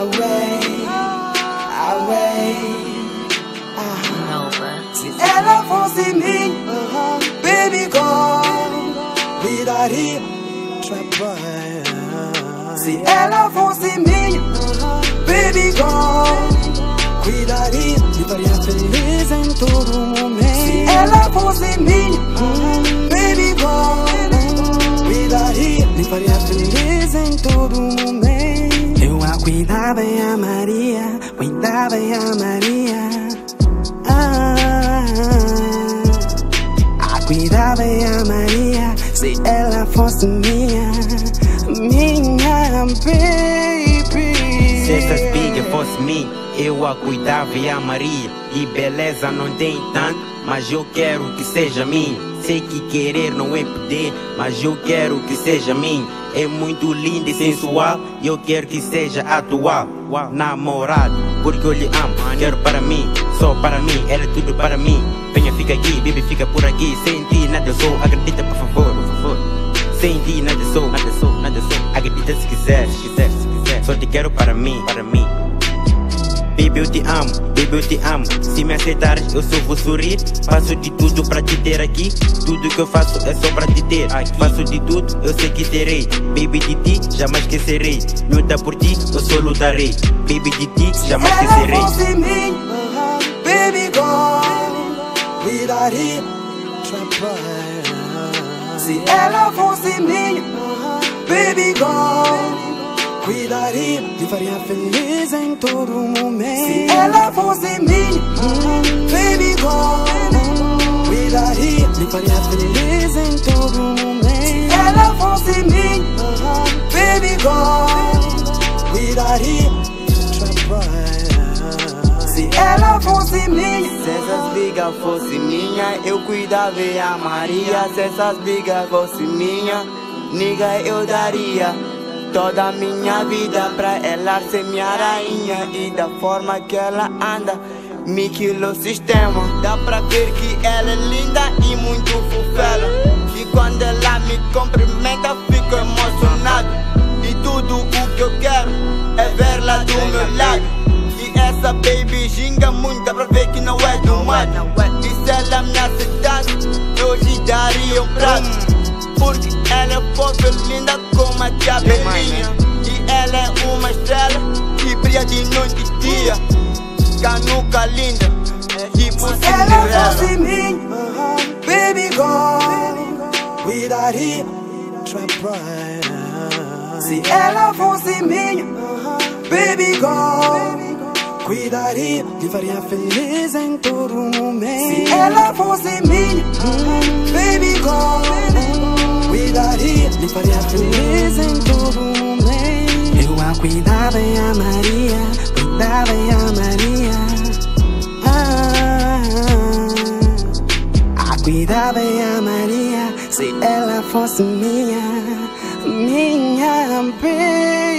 away, away. Nova. Se ela fosse minha, baby girl, me daria trabalho. Se ela fosse minha, baby girl, cuidaria, me faria feliz em todo momento. Se ela fosse minha, baby girl, cuidaria, me faria feliz em todo momento. Eu a cuidava e amaria, cuidava e amaria. Ah, a cuidava e amaria se ela fosse minha, minha baby. Se essa filha fosse minha, eu a cuidava e amaria. E beleza não tem tanto, mas eu quero que seja minha. Sei que querer não é poder, mas eu quero que seja minha. É muito linda e sensual, e eu quero que seja atual. Namorado, porque eu lhe amo, quero para mim, só para mim, ela é tudo para mim. Venha, fica aqui, baby, fica por aqui. Sem ti nada sou, acredita por favor, por favor. Sem ti nada sou, nada sou, nada sou. Acredita se quiser, se quiser, se quiser. Só te quero para mim, para mim. Baby, eu te amo, baby, eu te amo. Se me aceitares, eu só vou sorrir. Faço de tudo pra te ter aqui. Tudo que eu faço é só pra te ter. Faço de tudo, eu sei que terei. Baby, de ti, jamais esquecerei. Luta por ti, eu só lutarei. Baby, de ti, jamais ela esquecerei. fosse minha, baby daria trabalho. Se ela fosse minha, baby girl, cuidaria, me faria feliz em todo momento. Se ela fosse minha, baby girl, cuidaria, me faria feliz em todo momento. Se ela fosse minha, baby girl, cuidaria. Se ela fosse minha, Se essas bigas fosse minha, eu cuidava e amaria. Se essas bigas fosse minha, nigga, eu daria toda a minha vida pra ela ser minha rainha. E da forma que ela anda, me quilou sistema. Dá pra ver que ela é linda e muito fufela. E quando ela me cumprimenta, fico emocionado. E tudo o que eu quero é verla do meu lado. E essa baby ginga muito, dá pra ver que não é do mato E se ela me aceitasse, lhe daria um prato Porque ela é fofa e linda como a tia Belinha E ela é uma estrela que brilha de noite e dia. Canuca linda, tipo se ela fosse minha, baby girl, cuidaria. Se ela fosse minha, baby girl, cuidaria, me faria feliz em todo momento. Se ela fosse minha, me faria feliz em todo momento. Eu a cuidava e amaria, cuidava e amaria. Ah, a cuidava e amaria se ela fosse minha, minha baby.